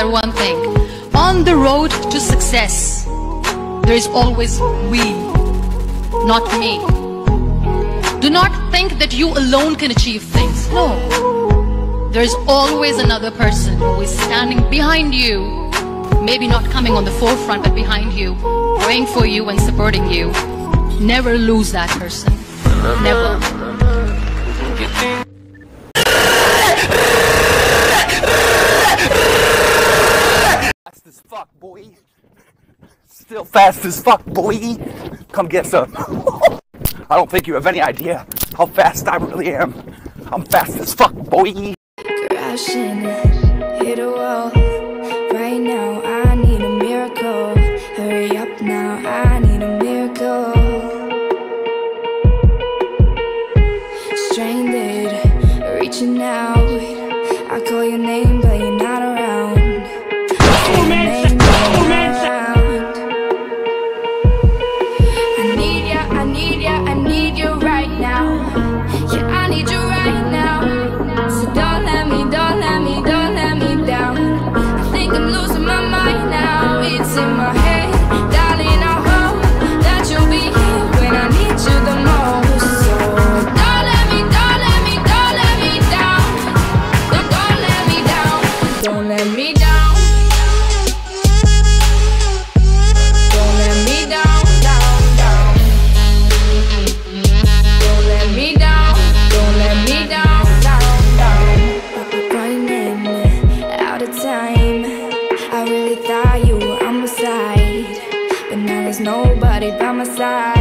one thing. On the road to success, there is always we, not me. Do not think that you alone can achieve things. No. There is always another person who is standing behind you, maybe not coming on the forefront, but behind you, praying for you and supporting you. Never lose that person. Never. still fast as fuck, boy. Come get some. I don't think you have any idea how fast I really am. I'm fast as fuck, boy. Crashing, hit a wall. need ya. I need casar.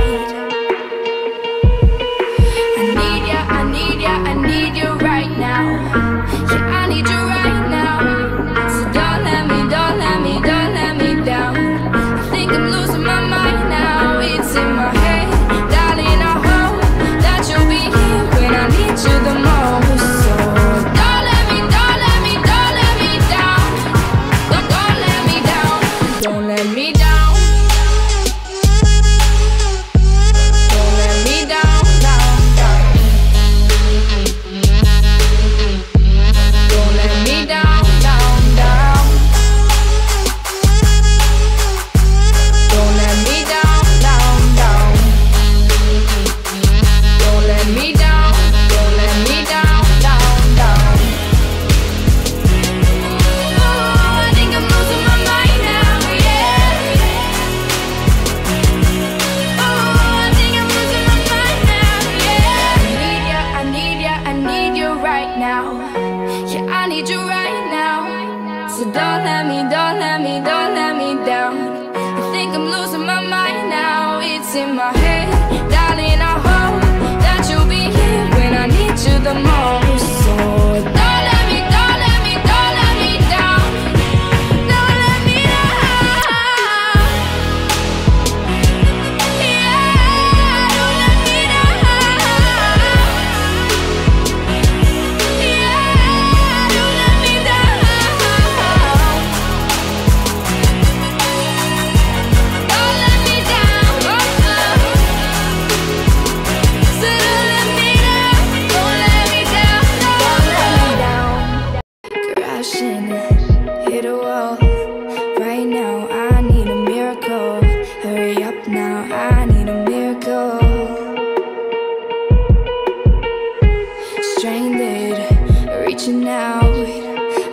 now.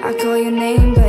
I call your name but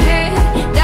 head,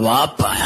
guapa.